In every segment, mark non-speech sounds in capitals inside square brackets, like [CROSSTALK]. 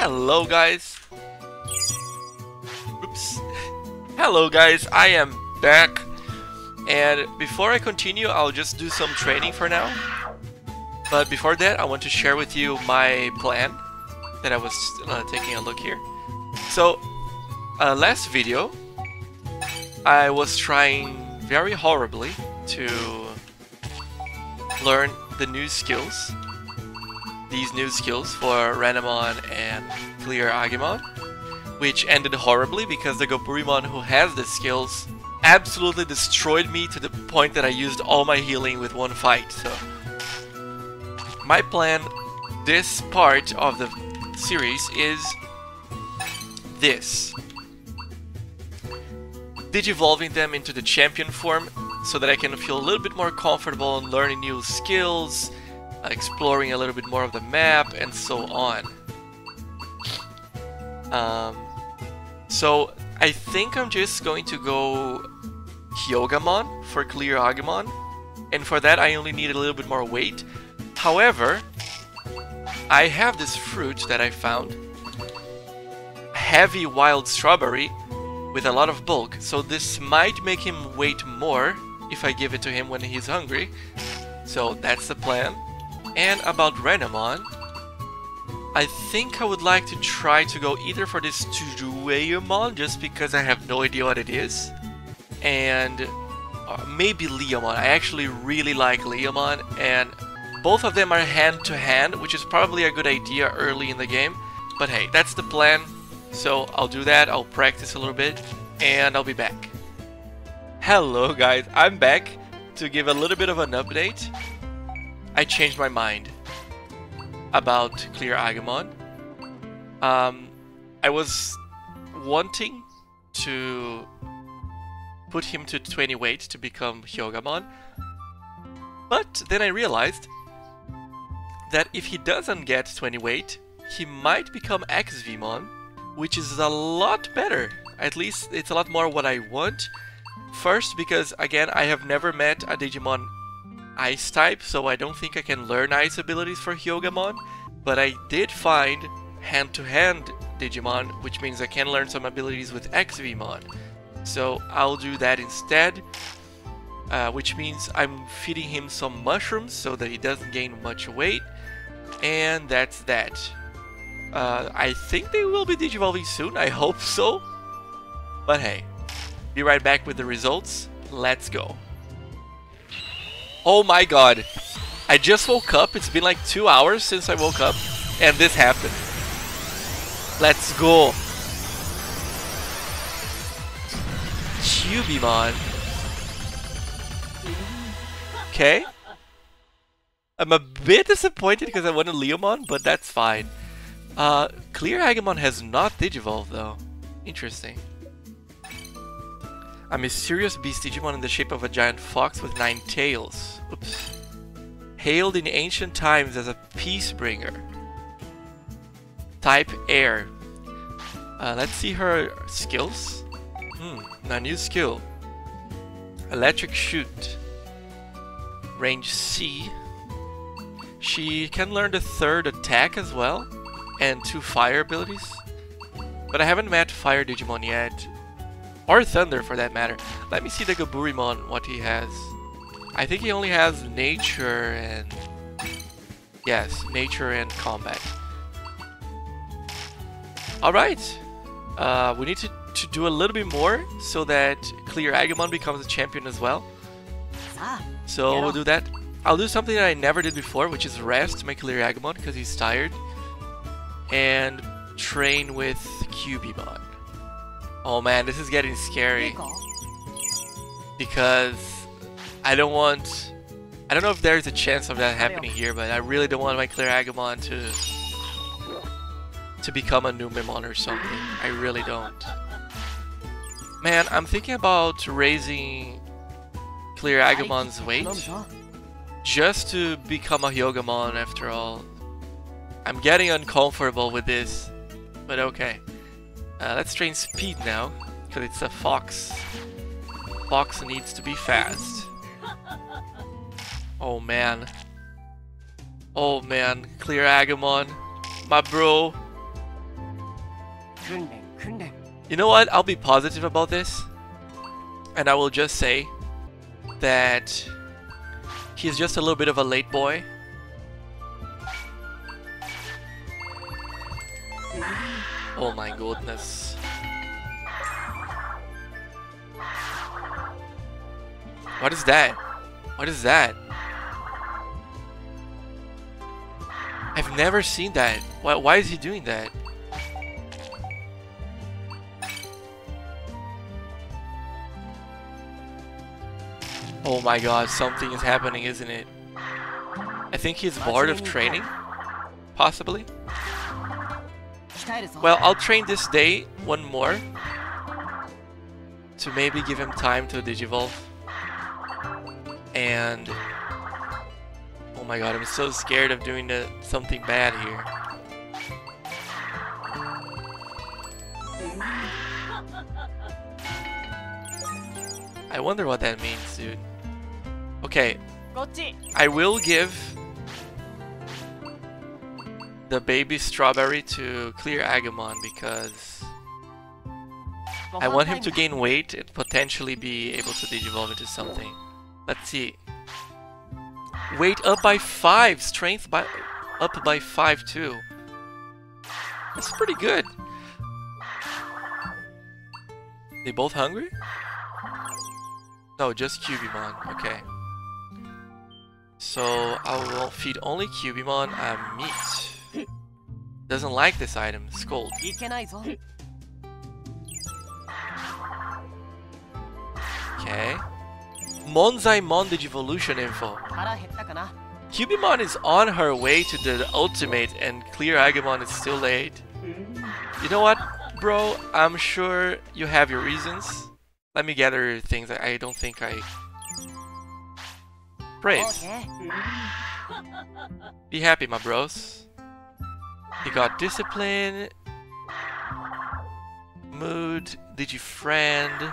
Hello guys! Oops. Hello guys, I am back. And before I continue, I'll just do some training for now. But before that, I want to share with you my plan that I was uh, taking a look here. So, uh, last video, I was trying very horribly to learn the new skills these new skills for Renamon and Clear Agumon, which ended horribly because the Goburimon who has the skills absolutely destroyed me to the point that I used all my healing with one fight. So my plan this part of the series is this. Digivolving them into the champion form so that I can feel a little bit more comfortable in learning new skills, exploring a little bit more of the map, and so on. Um, so I think I'm just going to go Hyogamon for Clear Agumon, and for that I only need a little bit more weight. However, I have this fruit that I found, Heavy Wild Strawberry, with a lot of bulk, so this might make him weight more if I give it to him when he's hungry. So that's the plan. And about Renamon, I think I would like to try to go either for this Turuiemon, just because I have no idea what it is, and uh, maybe Leomon. I actually really like Leomon, and both of them are hand-to-hand, -hand, which is probably a good idea early in the game. But hey, that's the plan, so I'll do that, I'll practice a little bit, and I'll be back. Hello guys, I'm back to give a little bit of an update. I changed my mind about Clear Agumon. Um, I was wanting to put him to 20 weight to become Hyogamon, but then I realized that if he doesn't get 20 weight, he might become XVmon, which is a lot better. At least it's a lot more what I want. First, because again, I have never met a Digimon Ice type, so I don't think I can learn Ice abilities for Hyogamon, but I did find hand-to-hand -hand Digimon, which means I can learn some abilities with XVmon. So I'll do that instead, uh, which means I'm feeding him some mushrooms so that he doesn't gain much weight, and that's that. Uh, I think they will be digivolving soon, I hope so. But hey, be right back with the results. Let's go. Oh my god. I just woke up. It's been like two hours since I woke up. And this happened. Let's go. Kyubimon. Okay. I'm a bit disappointed because I wanted Leomon, but that's fine. Uh, Clear Agumon has not Digivolved though. Interesting. A mysterious beast Digimon in the shape of a giant fox with nine tails. Oops. Hailed in ancient times as a peace bringer. Type Air. Uh, let's see her skills. Hmm, a new skill. Electric Shoot. Range C. She can learn the third attack as well, and two fire abilities. But I haven't met Fire Digimon yet, or Thunder for that matter. Let me see the Goburimon, what he has. I think he only has Nature and... Yes, Nature and Combat. Alright. Uh, we need to, to do a little bit more so that Clear Agumon becomes a champion as well. So we'll do that. I'll do something that I never did before, which is rest my Clear Agumon because he's tired. And train with Kyubimon. Oh man, this is getting scary. Because I don't want... I don't know if there's a chance of that happening here, but I really don't want my Clear Agumon to... to become a Numemon or something. I really don't. Man, I'm thinking about raising Clear Agumon's weight. Just to become a Hyogamon after all. I'm getting uncomfortable with this, but okay. Uh, let's train speed now, because it's a fox. Fox needs to be fast. Oh man. Oh man, clear Agumon. My bro. You know what? I'll be positive about this. And I will just say that he's just a little bit of a late boy. Oh my goodness. What is that? What is that? I've never seen that. Why, why is he doing that? Oh my god, something is happening, isn't it? I think he's bored of training. Possibly. Well, I'll train this day one more. To maybe give him time to digivolve. And... Oh my god, I'm so scared of doing the, something bad here. I wonder what that means, dude. Okay. I will give the baby strawberry to clear Agumon because I want him to gain weight and potentially be able to digivolve into something. Let's see. Weight up by 5, strength by up by 5 too. That's pretty good. They both hungry? No, just Kyubimon. Okay. So I will feed only Kyubimon and meat. Doesn't like this item. Scold. Okay. Monzai Monzaemon Digivolution info. Kyubimon is on her way to the ultimate and Clear Agumon is still late. You know what, bro? I'm sure you have your reasons. Let me gather things I don't think I... Praise. Be happy, my bros. You got discipline, mood, did you friend?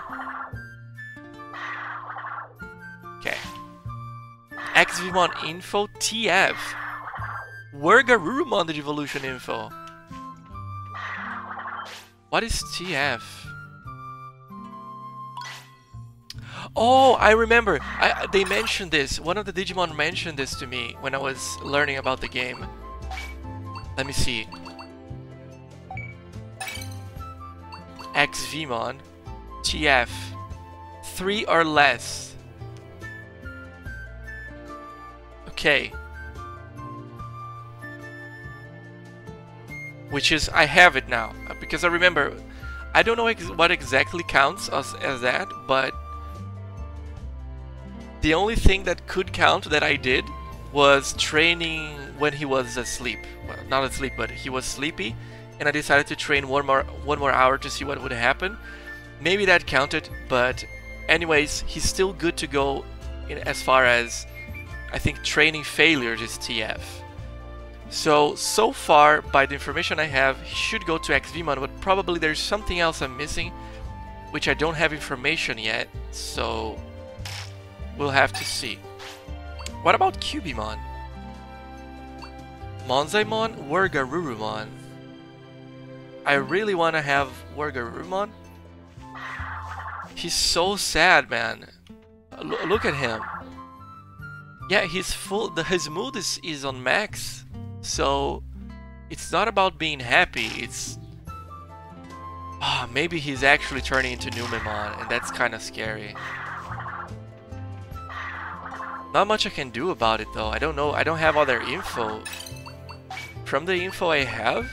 Okay. XVMon info TF. WereGarurumon the evolution info? What is TF? Oh, I remember. I, they mentioned this. One of the Digimon mentioned this to me when I was learning about the game. Let me see. XVmon. TF. Three or less. Okay. Which is, I have it now. Uh, because I remember, I don't know ex what exactly counts as, as that, but the only thing that could count that I did was training when he was asleep. Well, not asleep, but he was sleepy, and I decided to train one more one more hour to see what would happen. Maybe that counted, but anyways, he's still good to go in as far as I think training failures is TF. So, so far, by the information I have, he should go to XVmon, but probably there's something else I'm missing, which I don't have information yet, so We'll have to see. What about Kyubimon? Monzaemon, WereGarurumon. I really want to have WereGarurumon. He's so sad, man. L look at him. Yeah, he's full. The, his mood is, is on max. So, it's not about being happy. It's... Ah, maybe he's actually turning into Numemon, and that's kind of scary. Not much I can do about it though. I don't know. I don't have all their info. From the info I have,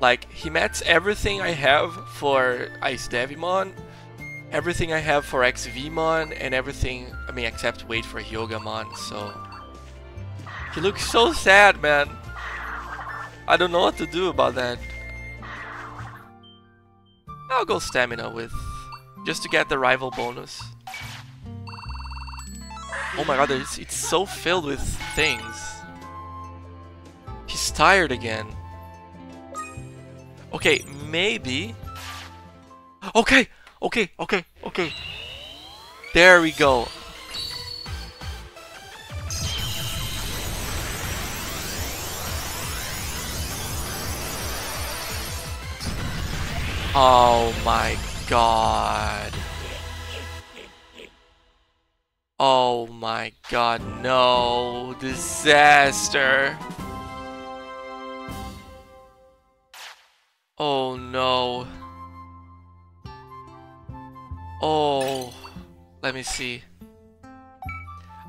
like he mets everything I have for Ice Devimon, everything I have for XVmon, and everything, I mean, except wait for Hyogamon, so... He looks so sad, man. I don't know what to do about that. I'll go Stamina with, just to get the rival bonus. Oh my god, it's, it's so filled with things. He's tired again. Okay, maybe... Okay, okay, okay, okay. There we go. Oh my god. Oh my god, no. Disaster. Oh no. Oh, let me see.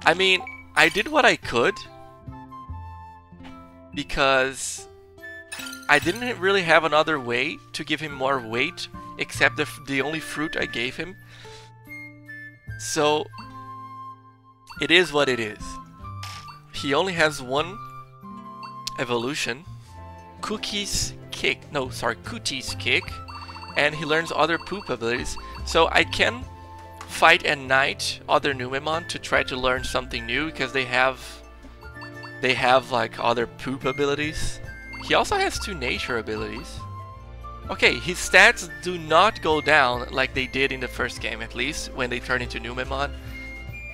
I mean, I did what I could because I didn't really have another way to give him more weight except the, the only fruit I gave him. So, it is what it is. He only has one evolution. Cookie's kick. No, sorry, Cooties kick. And he learns other poop abilities. So I can fight at night other Numemon to try to learn something new because they have they have like other poop abilities. He also has two nature abilities. Okay, his stats do not go down like they did in the first game at least when they turn into Numemon.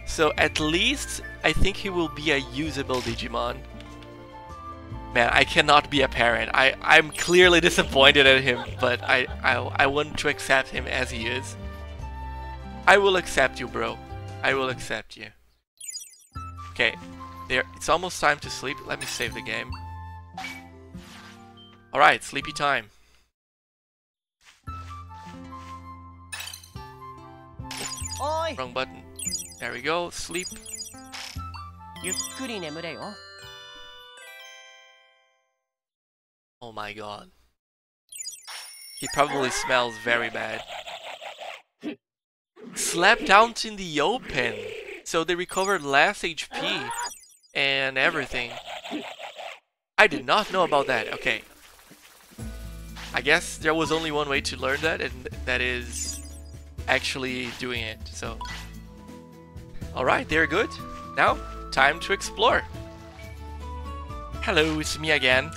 So at least I think he will be a usable Digimon. Man, I cannot be a parent. I, I'm clearly [LAUGHS] disappointed at him, but I, I, I want to accept him as he is. I will accept you, bro. I will accept you. Okay, there. It's almost time to sleep. Let me save the game. Alright, sleepy time. Oi! Wrong button. There we go, sleep. Oh my god. He probably smells very bad. Slapped out in the open! So they recovered less HP and everything. I did not know about that, okay. I guess there was only one way to learn that, and that is actually doing it, so alright, they're good. Now, time to explore. Hello, it's me again.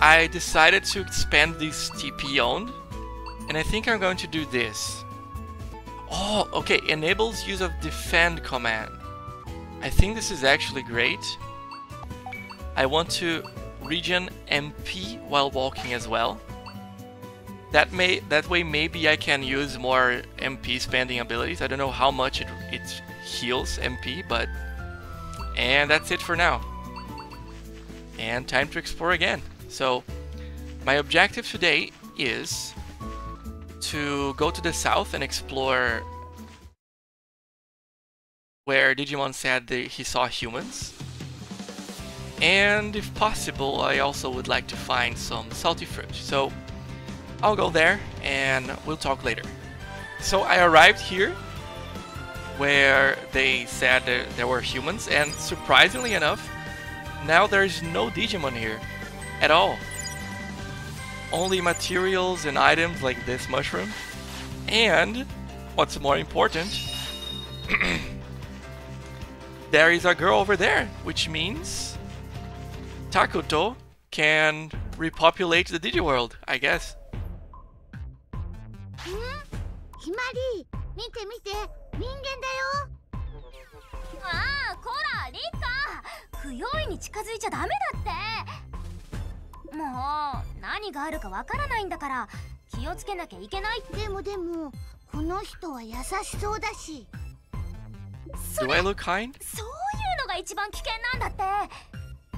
I decided to expand this TP owned, and I think I'm going to do this. Oh, okay, enables use of defend command. I think this is actually great. I want to regen MP while walking as well. That may that way maybe I can use more MP spending abilities. I don't know how much it, it heals MP, but and that's it for now. And time to explore again. So my objective today is to go to the south and explore where Digimon said that he saw humans. And if possible, I also would like to find some salty fruit. So I'll go there and we'll talk later. So I arrived here where they said there were humans and surprisingly enough, now there's no Digimon here at all. Only materials and items like this mushroom. And, what's more important, [CLEARS THROAT] there is a girl over there, which means Takuto can repopulate the Digiworld, I guess. Hmm? 人間だよ。ああこらリカ。不用意に近づいちゃダメだって。もう何があるかわからないんだから気をつけなきゃいけない。でもでもこの人は優しそうだし。Do I look kind? そういうのが一番危険なんだって。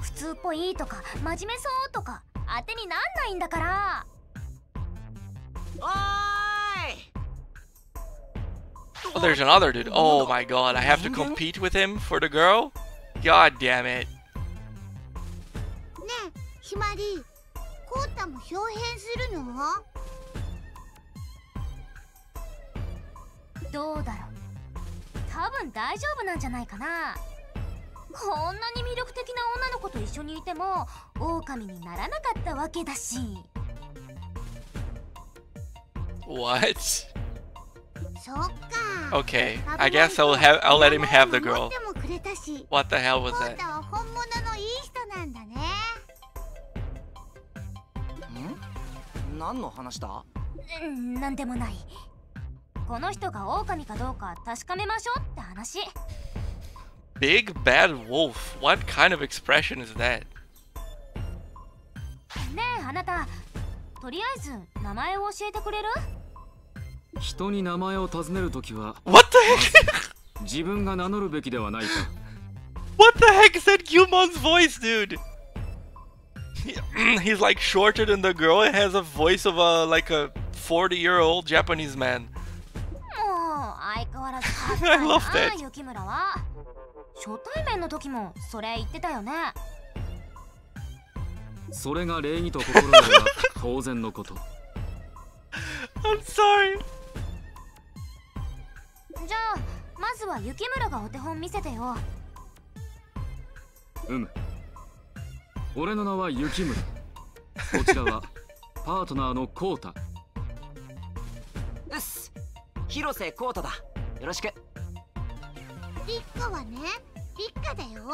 普通っぽいとか真面目そうとか当てになんないんだから Oh, there's another dude. Oh my god, I have to compete with him for the girl? God damn it. ねえひまりコータも表変するのどうだろう多分大丈夫なんじゃないかなこんなに魅力的な女の子と一緒にいても狼にならなかったわけだし What? そっか Okay, I guess I'll have I'll let him have the 持 girl. What the hell コ was ー that? タは本物のいい人なんだねん何の話だうんなんでもないこの人が狼かどうか確かめましょうって話 Big bad wolf. What kind of expression is that? ねえあなたとりあえず名前を教えてくれる人に名前を尋ねるときは What the heck? 自分が名乗るべきではないか What the heck is that Gyumon's voice, dude? He- He's like shorter than the girl and has a voice of a like a 40 year old Japanese man. もう相変わらずかっこいい I love that. な雪村は初対面の時もそれ言ってたよねそれが礼儀と心得は当然のこと I'm sorry. じゃあまずは雪村がお手本見せてよ。うむ。俺の名は雪村。こちらはパートナーのコウタ。うっす。広瀬浩太だ。よろしく。リッカはねリッカだよ。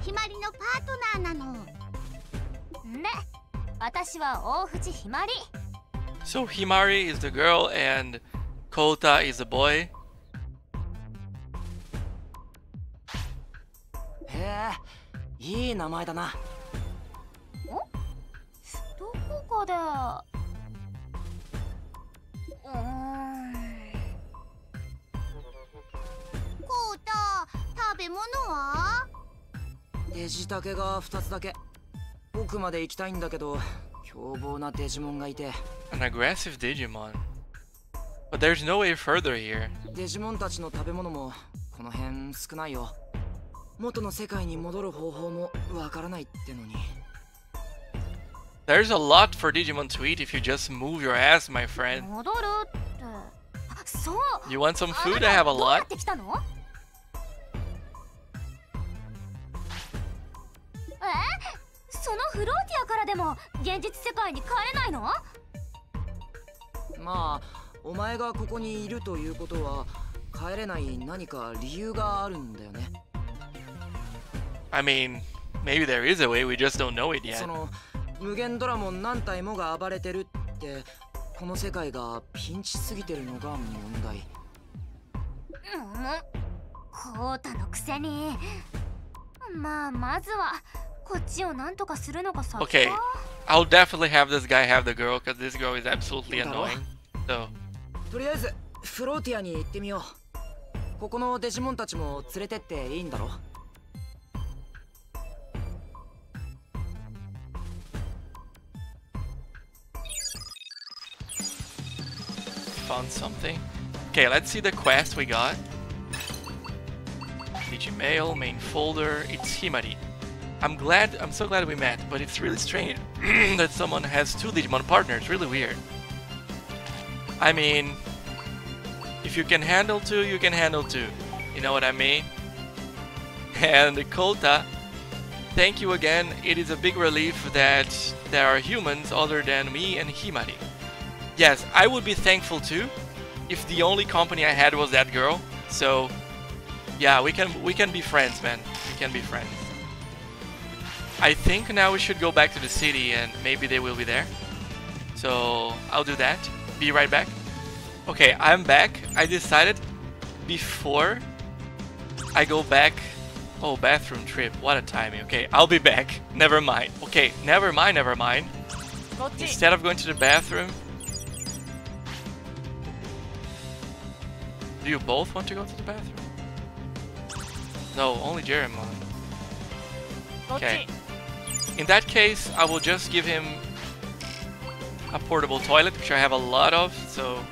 ひまりのパートナーなの。んで私は大藤ひまり。So Himari is the girl and Kota is the boy? いい名前だな。どこかで。うーん。コウタ食べ物は？デジタケが2つだけ。奥まで行きたいんだけど凶暴なデジモンがいて。An aggressive Digimon. But there's no way further here. デジモンたちの食べ物もこの辺少ないよ元の世界に戻る方法もわからないってのに There's a lot for Digimon to eat if you just move your ass, my friend. 戻るってあそう You want some あ food? な I た have a どうやっ lot. て来たの？え？そのフローティアからでも現実世界に帰れないの？まあお前がここにいるということは帰れない何か理由があるんだよね I mean, maybe there is a way, we just don't know it そ yet. の無限ドラモン何体もが暴れてるってこの世界がピンチすぎてるのが問題うんコータのくせにまあまずはこっちをなんとかするのが先か Okay, I'll definitely have this guy have the girl because this girl is absolutely Hello? annoying. So, とりあえずフローティアに行ってみようここのデジモンたちも連れてっていいんだろ Found something. Okay, let's see the quest we got. Digimail, main folder, it's Himari. I'm glad, I'm so glad we met, but it's really strange [CLEARS THROAT] that someone has two Digimon partners, really weird. I mean, if you can handle two, you can handle two. You know what I mean? [LAUGHS] And Kota, thank you again. It is a big relief that there are humans other than me and Himari. Yes, I would be thankful too if the only company I had was that girl. So, yeah, we can we can be friends, man. We can be friends. I think now we should go back to the city and maybe they will be there. So, I'll do that. Be right back. Okay, I'm back. I decided before I go back Oh, bathroom trip. What a timing. Okay, I'll be back. [LAUGHS] Never mind. Okay, never mind, never mind. Instead of going to the bathroom, Do you both want to go to the bathroom? No, only Jeremiah. Okay. In that case, I will just give him a portable toilet, which I have a lot of, so...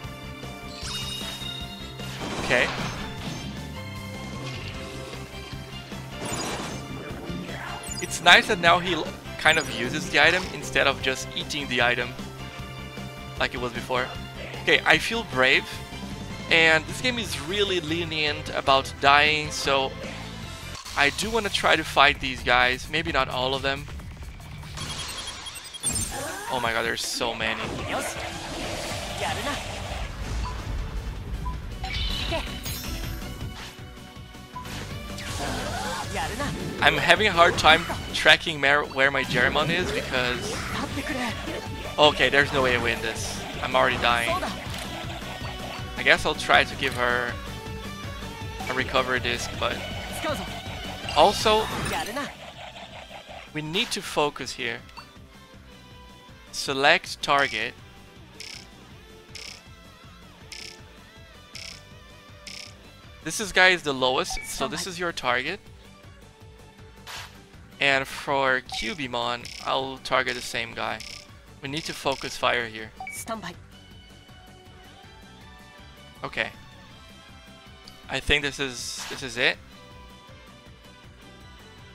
Okay. It's nice that now he kind of uses the item instead of just eating the item like it was before. Okay, I feel brave and this game is really lenient about dying, so I do want to try to fight these guys. Maybe not all of them. Oh my god, there's so many. I'm having a hard time tracking where my Jeremon is because... Okay, there's no way I win this. I'm already dying. I guess I'll try to give her a recovery disc, but also we need to focus here. Select target. This is guy is the lowest, so this is your target. And for Kyubimon, I'll target the same guy. We need to focus fire here. Stand by. Okay. I think this is this is it.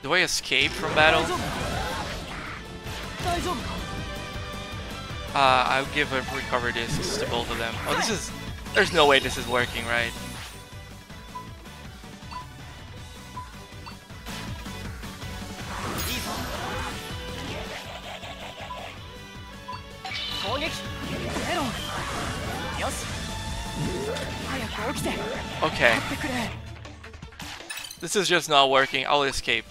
Do I escape from battle? Uh, I'll give a recovery discs to both of them. Oh, this is... There's no way this is working, right? This is just not working. I'll escape.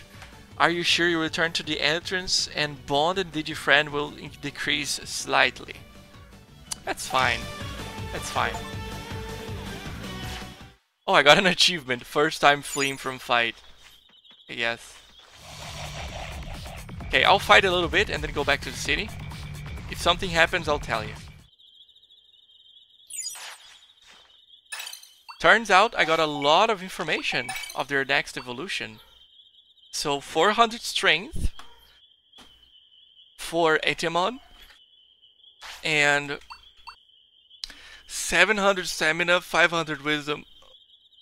Are you sure you return to the entrance and Bond and Digifriend will decrease slightly? That's fine. That's fine. Oh, I got an achievement. First time fleeing from fight. Yes. Okay, I'll fight a little bit and then go back to the city. If something happens, I'll tell you. Turns out I got a lot of information of their next evolution. So 400 strength for Etemon and 700 stamina, 500 wisdom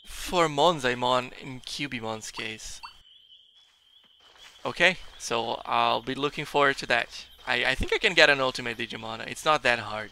for Monzaemon in Kyubimon's case. Okay, so I'll be looking forward to that. I, I think I can get an ultimate Digimon. It's not that hard.